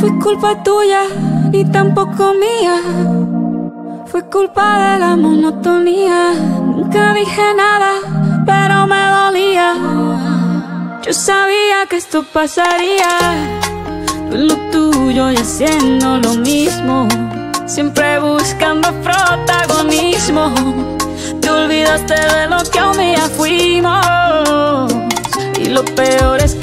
Fue culpa tuya, ni tampoco mía. Fue culpa de la monotonía. Nunca dije nada, pero me dolía. Yo sabía que esto pasaría. Tú lo tuyo y haciendo lo mismo. Siempre buscando protagonismo. Te olvidaste de lo que un día fuimos. Y lo peor es